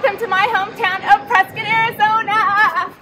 welcome to my hometown of Prescott, Arizona.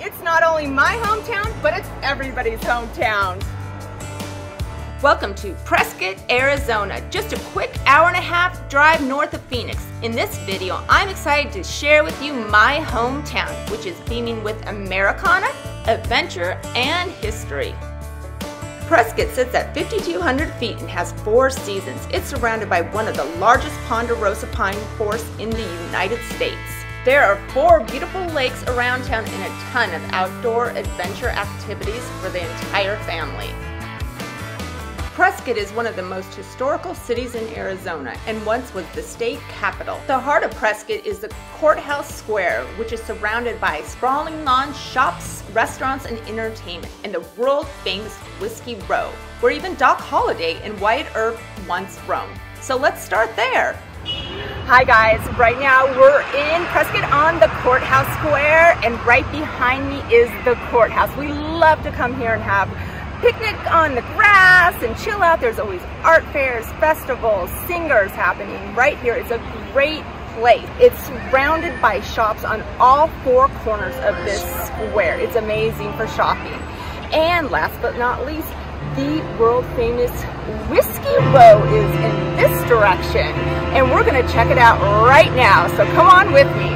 It's not only my hometown, but it's everybody's hometown. Welcome to Prescott, Arizona, just a quick hour and a half drive north of Phoenix. In this video, I'm excited to share with you my hometown, which is beaming with Americana, adventure, and history. Prescott sits at 5,200 feet and has four seasons. It's surrounded by one of the largest ponderosa pine forests in the United States. There are four beautiful lakes around town and a ton of outdoor adventure activities for the entire family. Prescott is one of the most historical cities in Arizona and once was the state capital. The heart of Prescott is the Courthouse Square, which is surrounded by sprawling lawns, shops, restaurants, and entertainment, and the world famous Whiskey Row, where even Doc Holliday and Wyatt Earp once roamed. So let's start there. Hi guys, right now we're in Prescott on the Courthouse Square and right behind me is the courthouse. We love to come here and have picnic on the grass and chill out. There's always art fairs, festivals, singers happening right here. It's a great place. It's surrounded by shops on all four corners of this square. It's amazing for shopping. And last but not least, the world famous Whiskey Row is in this direction. And we're gonna check it out right now. So come on with me.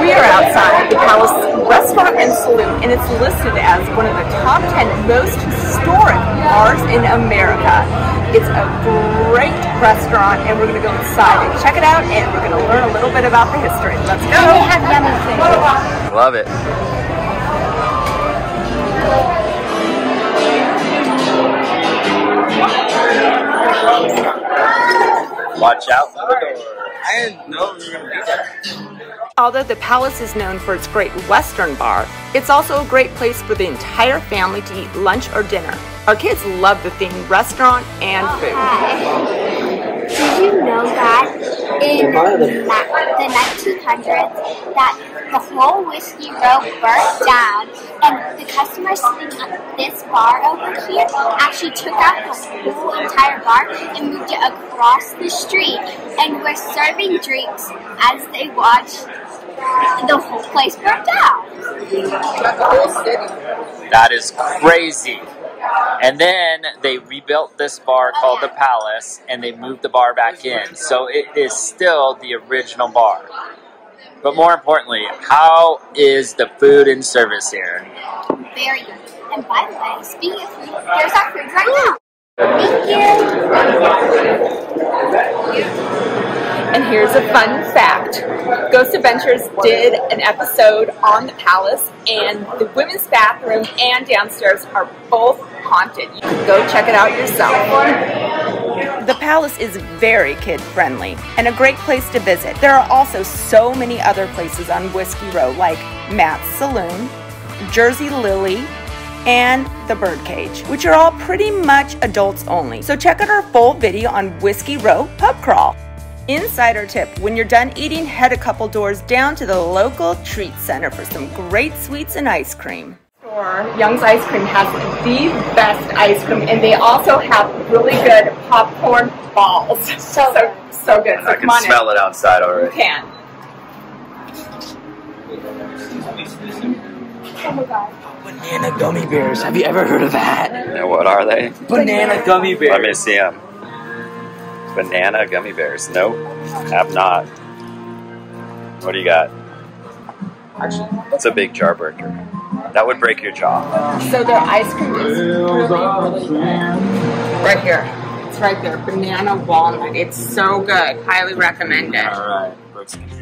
We are outside the Palace Restaurant and Saloon, and it's listed as one of the top 10 most historic bars in America. It's a great restaurant, and we're going to go inside and check it out, and we're going to learn a little bit about the history. Let's go. And they have yummy food. Love it. Watch out for the door. I didn't know we were gonna be there. Although the Palace is known for its great Western bar, it's also a great place for the entire family to eat lunch or dinner. Our kids love the themed restaurant and food. Did you know that in the 1900s that the whole whiskey row burnt down and the customers sitting at this bar over here actually took out the whole entire bar and moved it across the street and were serving drinks as they watched the whole place burn down. That is crazy. And then they rebuilt this bar called the Palace and they moved the bar back in. So it is still the original bar. But more importantly, how is the food and service here? Very good. And by the way, speaking of food, there's our food right now. Thank you. And here's a fun fact. Ghost Adventures did an episode on the palace, and the women's bathroom and downstairs are both haunted. You can go check it out yourself. The palace is very kid friendly and a great place to visit. There are also so many other places on Whiskey Row, like Matt's Saloon, Jersey Lilly, and the Birdcage, which are all pretty much adults only. So check out our full video on Whiskey Row Pub Crawl. Insider tip when you're done eating, head a couple doors down to the local treat center for some great sweets and ice cream. Young's Ice Cream has the best ice cream, and they also have really good popcorn balls. So so, so good. So I can on smell it outside in. You already. can. Oh my god. Banana gummy bears. Have you ever heard of that? Yeah, what are they? Banana gummy bears. Let me see them. Banana gummy bears. Nope, have not. What do you got? Actually, It's a big jar breaker. That would break your jaw. So their ice cream is really, really good. Right here. It's right there. Banana walnut. It's so good. Highly recommend it. Alright.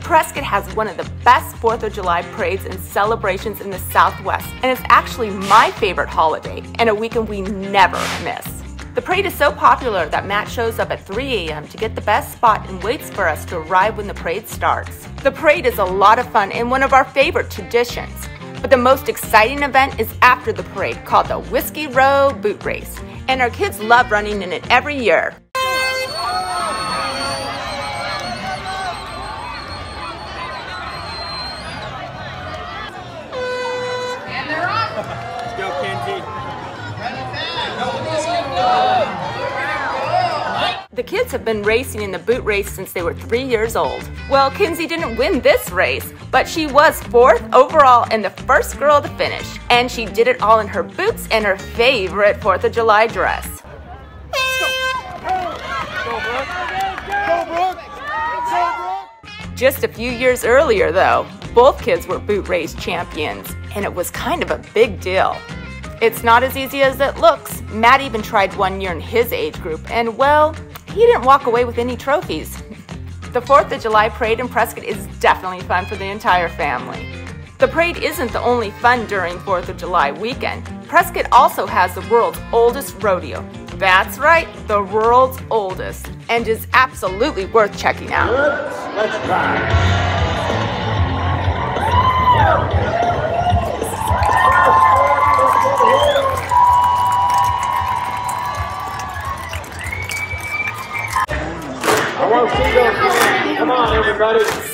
Prescott has one of the best 4th of July parades and celebrations in the Southwest, and it's actually my favorite holiday and a weekend we never miss. The parade is so popular that Matt shows up at 3 a.m. to get the best spot and waits for us to arrive when the parade starts. The parade is a lot of fun and one of our favorite traditions. But the most exciting event is after the parade called the Whiskey Row Boot Race. And our kids love running in it every year. Let's go, Kenzie. The kids have been racing in the boot race since they were three years old. Well, Kinsey didn't win this race, but she was fourth overall and the first girl to finish. And she did it all in her boots and her favorite 4th of July dress. Just a few years earlier, though, both kids were boot race champions, and it was kind of a big deal. It's not as easy as it looks. Matt even tried one year in his age group, and well, he didn't walk away with any trophies. The 4th of July parade in Prescott is definitely fun for the entire family. The parade isn't the only fun during 4th of July weekend. Prescott also has the world's oldest rodeo. That's right, the world's oldest, and is absolutely worth checking out. Let's try.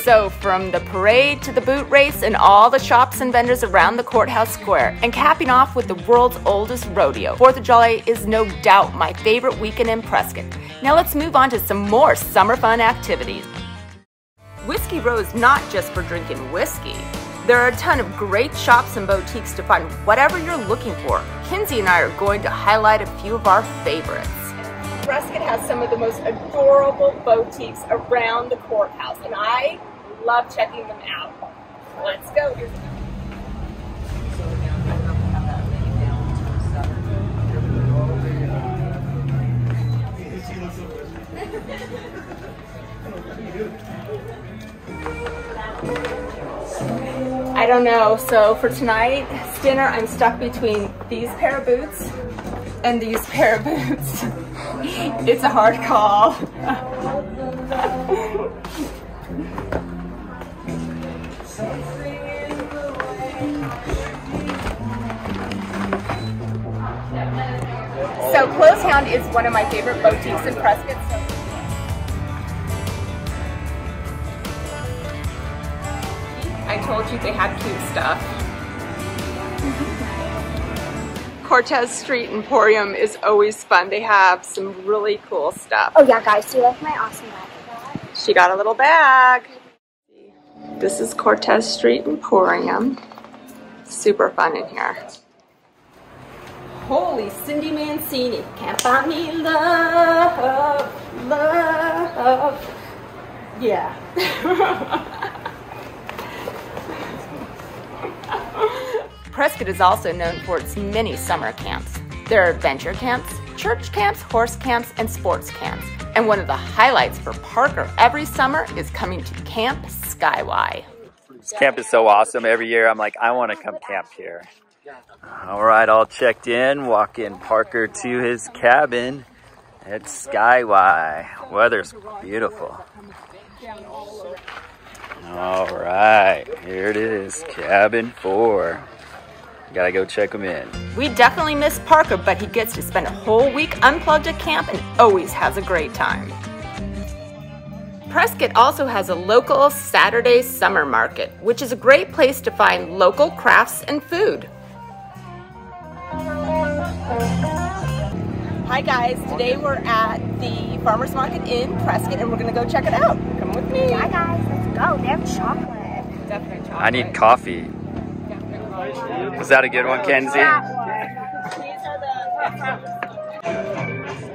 So, from the parade to the boot race and all the shops and vendors around the courthouse square, and capping off with the world's oldest rodeo, 4th of July is no doubt my favorite weekend in Prescott. Now, let's move on to some more summer fun activities. Whiskey Row is not just for drinking whiskey. There are a ton of great shops and boutiques to find whatever you're looking for. Kinsey and I are going to highlight a few of our favorites. Prescott has some of the most adorable boutiques around the courthouse, and I love checking them out. Let's go. I don't know. So for tonight's dinner, I'm stuck between these pair of boots and these pair of boots. it's a hard call. So Clothes Hound is one of my favorite boutiques in Prescott. So I told you they had cute stuff. Cortez Street Emporium is always fun. They have some really cool stuff. Oh yeah, guys, do you like my awesome bag She got a little bag. This is Cortez Street Emporium. Super fun in here. Holy Cindy Mancini, can't buy me love, love. Yeah. Prescott is also known for its many summer camps. There are adventure camps, church camps, horse camps, and sports camps. And one of the highlights for Parker every summer is coming to Camp Sky-Y. This camp is so awesome. Every year I'm like, I want to come camp here. All right, all checked in. Walking Parker to his cabin at Sky-Y. Weather's beautiful. All right, here it is, cabin four. Gotta go check him in. We definitely miss Parker, but he gets to spend a whole week unplugged at camp and always has a great time. Prescott also has a local Saturday summer market, which is a great place to find local crafts and food. Hi guys, today we're at the farmer's market in Prescott and we're gonna go check it out. Come with me. Yeah, guys, let's go. They have chocolate. Definitely chocolate. I need coffee. Was that a good one, Kenzie?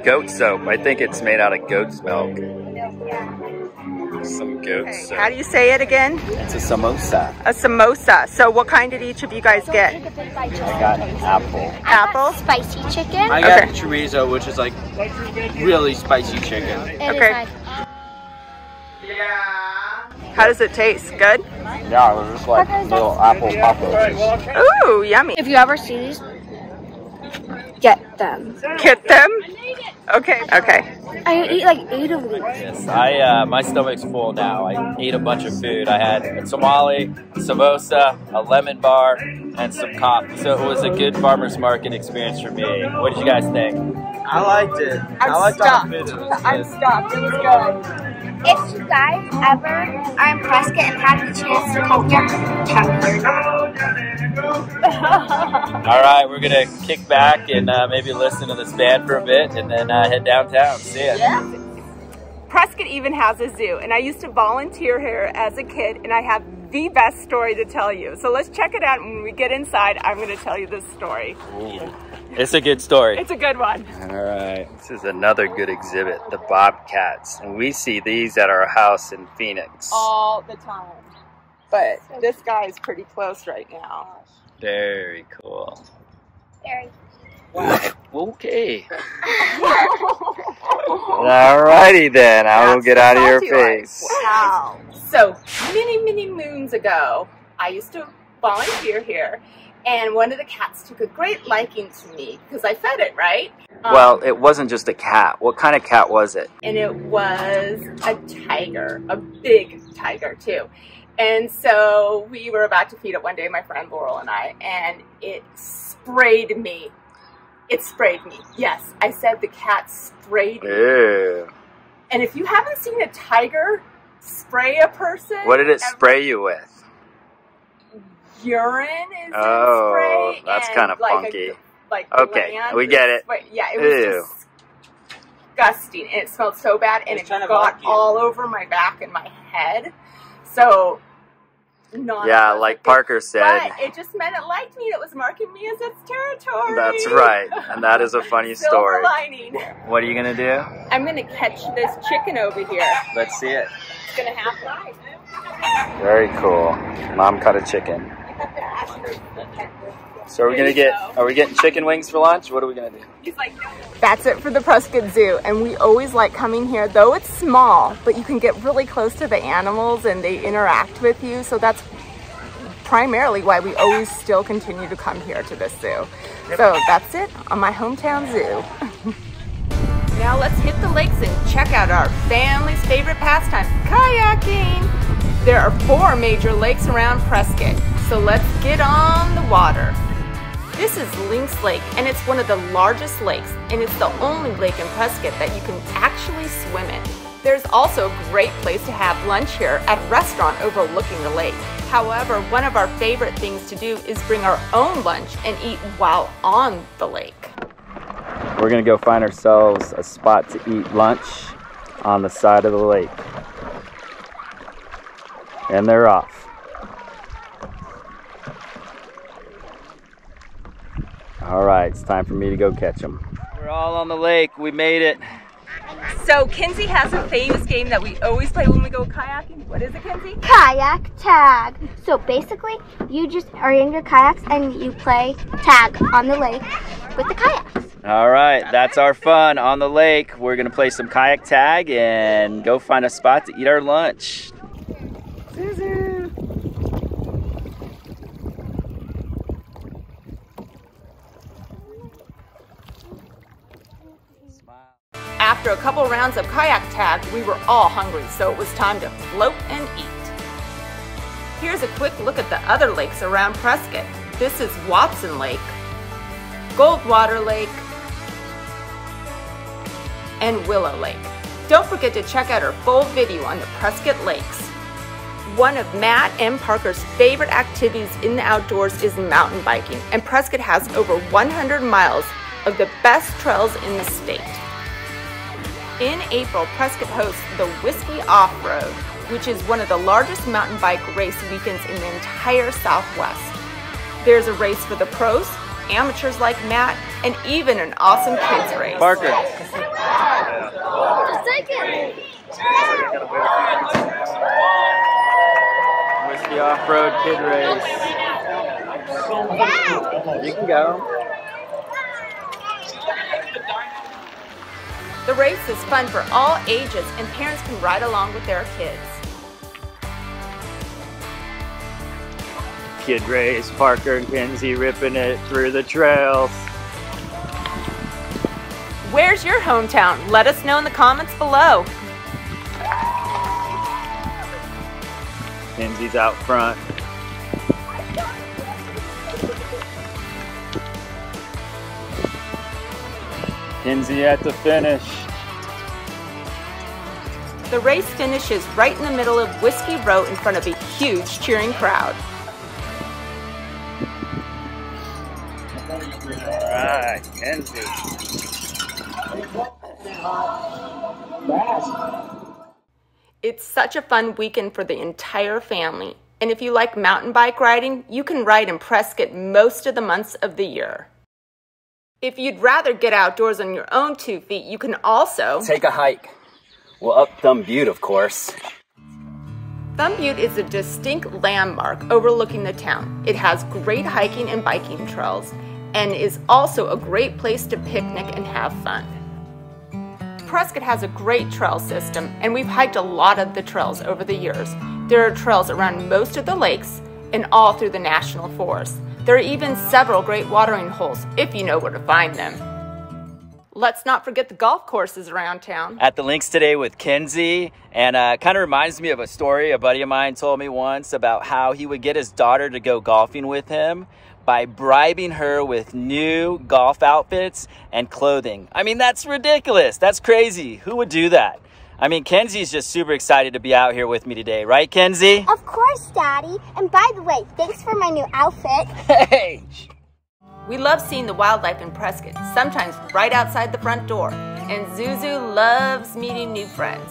Goat soap. I think it's made out of goat's milk. Some goat Okay, soap. How do you say it again? It's a samosa. A samosa. So what kind did each of you guys get? Take a big bite just I got apple. Apple? spicy chicken. I got Okay. chorizo, which is like really spicy chicken. It is Okay. like uh, How does it taste? Good? Yeah, it was just like little apple pop Ooh, yummy. If you ever see these, get them. Get them? Okay, okay. I eat like eight of these. Yes, I uh, my stomach's full now. I ate a bunch of food. I had a tamale, samosa, a lemon bar, and some cop. So it was a good farmers market experience for me. What did you guys think? I liked it. I'm I liked stuffed. all the food. I'm stuffed. It was good. If you guys ever are in Prescott and have the chance to come here, tell me. All right, we're gonna kick back and uh, maybe listen to this band for a bit, and then uh, head downtown. See ya. Prescott even has a zoo, and I used to volunteer here as a kid, and I have the best story to tell you. So let's check it out. and When we get inside, I'm going to tell you this story. It's a good story. It's a good one. All right. This is another good exhibit, the bobcats. And we see these at our house in Phoenix. All the time. But this guy is pretty close right now. Very cool. Very. Okay. Alrighty then. I will get out of your face. Wow. So many, many moons ago, I used to volunteer here, and one of the cats took a great liking to me because I fed it, right? Um, Well, it wasn't just a cat. What kind of cat was it? and it was a tiger, a big tiger too. And so we were about to feed it one day, my friend Laurel and I, and it sprayed me. It sprayed me. Yes, I said the cat sprayed me. Ew. And if you haven't seen a tiger spray a person, What did it ever- spray you with? Urine is in Oh, spray. that's kinda like a- funky. like Okay, gland we get is- it. but yeah, it was Ew. disgusting, and it smelled so bad, and It's it got all over my back and my head. So, not Yeah, like. Parker said. But it just meant it liked me. It was marking me as its territory. That's right. And that is a funny Silver story. lining. What are you going to do? I'm gonna catch this chicken over here. Let's see it. It's gonna have life. Very cool. Mom caught a chicken. So are we gonna get? go. Are we getting chicken wings for lunch? What are we gonna do? That's it for the Prescott Zoo, and we always like coming here, though it's small, but you can get really close to the animals and they interact with you. So that's primarily why we always still continue to come here to this zoo. So that's it on my hometown zoo. now let's hit the lakes and check out our family's favorite pastime, kayaking. There are four major lakes around Prescott, so let's get on the water. This is Lynx Lake, and it's one of the largest lakes, and it's the only lake in Prescott that you can actually swim in. There's also a great place to have lunch here at a restaurant overlooking the lake. However, one of our favorite things to do is bring our own lunch and eat while on the lake. We're gonna go find ourselves a spot to eat lunch on the side of the lake. And they're off. All right, it's time for me to go catch them. We're all on the lake. We made it. So Kinsey has a famous game that we always play when we go kayaking. What is it, Kinsey? Kayak tag. So basically, you just are in your kayaks and you play tag on the lake with the kayaks. All right, that's our fun on the lake. We're gonna play some kayak tag and go find a spot to eat our lunch. After a couple rounds of kayak tag, we were all hungry, so it was time to float and eat. Here's a quick look at the other lakes around Prescott. This is Watson Lake, Goldwater Lake, and Willow Lake. Don't forget to check out our full video on the Prescott Lakes. One of Matt and Parker's favorite activities in the outdoors is mountain biking, and Prescott has over 100 miles of the best trails in the state. In April, Prescott hosts the Whiskey Off Road, which is one of the largest mountain bike race weekends in the entire Southwest. There's a race for the pros, amateurs like Matt, and even an awesome kids race. Parker. second. Whiskey off-road kid race. You can go. The race is fun for all ages, and parents can ride along with their kids. Kid race, Parker and Kinsey ripping it through the trails. Where's your hometown? Let us know in the comments below. Kenzie's out front. Kenzie at the finish. The race finishes right in the middle of Whiskey Row in front of a huge cheering crowd. Alright, Kenzie. It's such a fun weekend for the entire family. And if you like mountain bike riding, you can ride in Prescott most of the months of the year. If you'd rather get outdoors on your own two feet, you can also take a hike. Well, up Thumb Butte, of course. Thumb Butte is a distinct landmark overlooking the town. It has great hiking and biking trails and is also a great place to picnic and have fun. Prescott has a great trail system, and we've hiked a lot of the trails over the years. There are trails around most of the lakes and all through the National Forest. There are even several great watering holes if you know where to find them. Let's not forget the golf courses around town. At the links today with Kenzie, and uh, kind of reminds me of a story a buddy of mine told me once about how he would get his daughter to go golfing with him by bribing her with new golf outfits and clothing. I mean, that's ridiculous. That's crazy. Who would do that? I mean, Kenzie's just super excited to be out here with me today, right, Kenzie? Of course, Daddy. And by the way, thanks for my new outfit. Hey! We love seeing the wildlife in Prescott, sometimes right outside the front door. And Zuzu loves meeting new friends.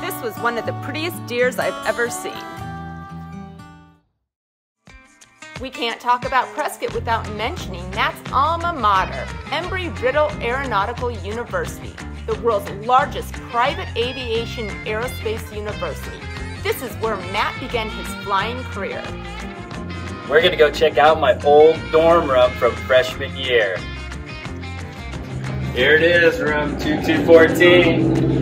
This was one of the prettiest deers I've ever seen. We can't talk about Prescott without mentioning Matt's alma mater, Embry-Riddle Aeronautical University, the world's largest private aviation aerospace university. This is where Matt began his flying career. We're gonna go check out my old dorm room from freshman year. Here it is, room 2214.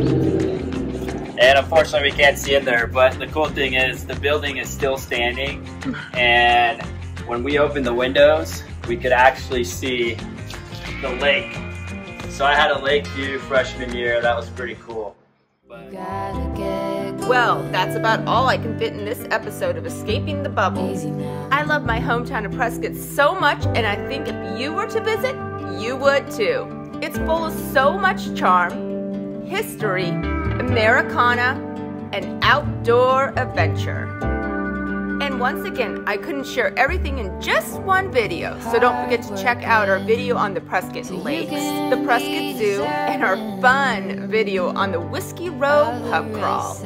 And unfortunately, we can't see in there. But the cool thing is, the building is still standing. And when we opened the windows, we could actually see the lake. So I had a lake view freshman year. That was pretty cool. Well, that's about all I can fit in this episode of Escaping the Bubble. I love my hometown of Prescott so much, and I think if you were to visit, you would too. It's full of so much charm, history, Americana, and outdoor adventure. And once again, I couldn't share everything in just one video, so don't forget to check out our video on the Prescott Lakes, the Prescott Zoo, and our fun video on the Whiskey Row Pub Crawl.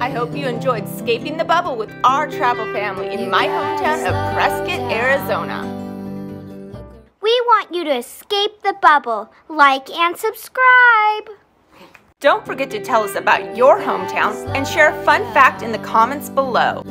I hope you enjoyed escaping the bubble with our travel family in my hometown of Prescott, Arizona. We want you to escape the bubble. Like and subscribe. Don't forget to tell us about your hometown and share a fun fact in the comments below.